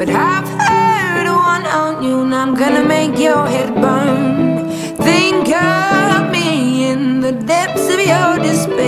But I've heard one on you and I'm gonna make your head burn. Think of me in the depths of your despair.